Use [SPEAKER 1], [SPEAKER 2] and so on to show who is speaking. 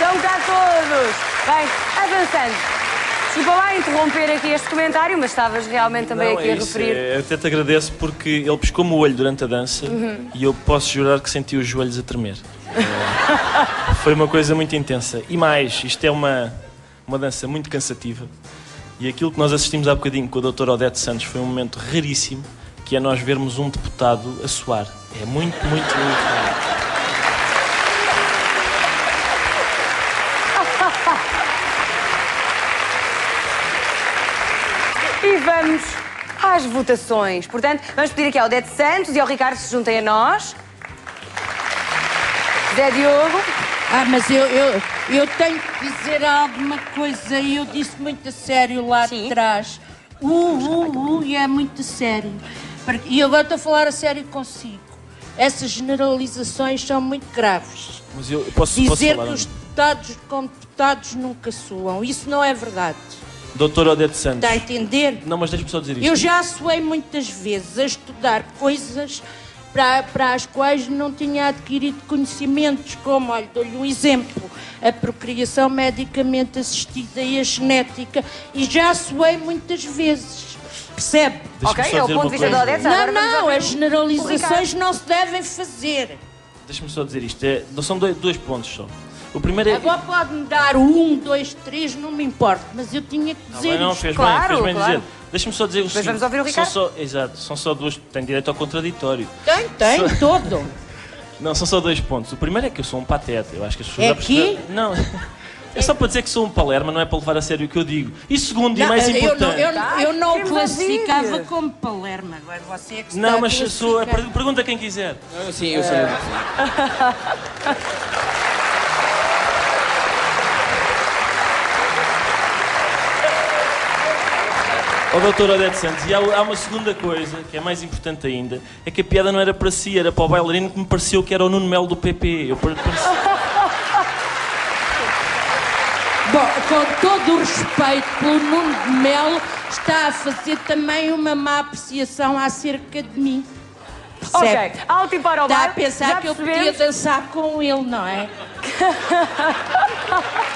[SPEAKER 1] Estão cá todos. Bem, avançando. Desculpa lá interromper aqui este comentário, mas estavas realmente também
[SPEAKER 2] Não,
[SPEAKER 1] aqui
[SPEAKER 2] é
[SPEAKER 1] a
[SPEAKER 2] isso,
[SPEAKER 1] referir.
[SPEAKER 2] é- eu até te agradeço porque ele piscou-me o olho durante a dança
[SPEAKER 1] Uhum.
[SPEAKER 2] e eu posso jurar que senti os joelhos a tremer. É, foi uma coisa muito intensa. E mais, isto é uma, uma dança muito cansativa. E aquilo que nós assistimos há bocadinho com a doutora Odete Santos foi um momento raríssimo, que é nós vermos um deputado a suar. É muito, muito, muito raro.
[SPEAKER 1] E vamos às votações. Portanto, vamos pedir aqui ao Odete Santos e ao Ricardo se juntem a nós. Zé Diogo.
[SPEAKER 3] Ah, mas eu, eu, eu tenho que dizer alguma coisa e eu disse muito a sério lá
[SPEAKER 1] Sim.
[SPEAKER 3] atrás. Uh, uh, uh, e é muito sério. Porque- E agora estou a falar a sério consigo. Essas generalizações são muito graves.
[SPEAKER 2] Mas eu, posso, posso
[SPEAKER 3] Dizer
[SPEAKER 2] falar?
[SPEAKER 3] que os deputados como deputados nunca suam, isso não é verdade.
[SPEAKER 2] Doutora Odete Santos.
[SPEAKER 3] Está a entender?
[SPEAKER 2] Não, mas deixa-me só dizer isto.
[SPEAKER 3] Eu já suei muitas vezes a estudar coisas para, para as quais não tinha adquirido conhecimentos, como, olha, dou-lhe um exemplo, a procriação medicamente assistida e a genética, e já suei muitas vezes. Percebe?
[SPEAKER 1] Ok, é o ponto de vista
[SPEAKER 2] coisa.
[SPEAKER 1] da Odete.
[SPEAKER 3] Não, não, as generalizações não se devem fazer.
[SPEAKER 2] Deixa-me só dizer isto. É, são dois, dois pontos só. O primeiro é.
[SPEAKER 3] Agora pode-me dar um, dois, três, não me importa, mas eu tinha que
[SPEAKER 2] Não,
[SPEAKER 3] dizer
[SPEAKER 2] não,
[SPEAKER 3] isto.
[SPEAKER 2] fez
[SPEAKER 1] Claro,
[SPEAKER 2] bem, fez bem
[SPEAKER 1] claro.
[SPEAKER 2] dizer. Deixa-me só dizer o seguinte.
[SPEAKER 1] vamos ouvir o Ricardo.
[SPEAKER 2] São só, exato, são só duas. Tem direito ao contraditório.
[SPEAKER 3] Tem, tem, todo.
[SPEAKER 2] Não, são só dois pontos. O primeiro é que eu sou um pateta. Eu acho que as pessoas
[SPEAKER 3] É
[SPEAKER 2] já perceberam.
[SPEAKER 3] que?
[SPEAKER 2] Não. É só para dizer que sou um palerma, não é para levar a sério o que eu digo. E segundo, e mais
[SPEAKER 3] eu não,
[SPEAKER 2] importante.
[SPEAKER 3] eu, eu não o classificava como Palermo, agora você é que está
[SPEAKER 2] Não,
[SPEAKER 3] a
[SPEAKER 2] mas sou,
[SPEAKER 3] classificar.
[SPEAKER 2] per- pergunta quem quiser.
[SPEAKER 4] Eu, sim, eu sei.
[SPEAKER 2] Ó doutor Odete Santos, e há, há uma segunda coisa, que é mais importante ainda, é que a piada não era para si, era para o bailarino que me pareceu que era o Nuno Melo do PP. Eu pare- pareci-
[SPEAKER 3] Bom, com todo o respeito pelo Nuno de Melo, está a fazer também uma má apreciação acerca de mim.
[SPEAKER 1] Ok,
[SPEAKER 3] Percebe?
[SPEAKER 1] alto e para o
[SPEAKER 3] Está a pensar
[SPEAKER 1] Já
[SPEAKER 3] que eu podia dançar com ele, não é?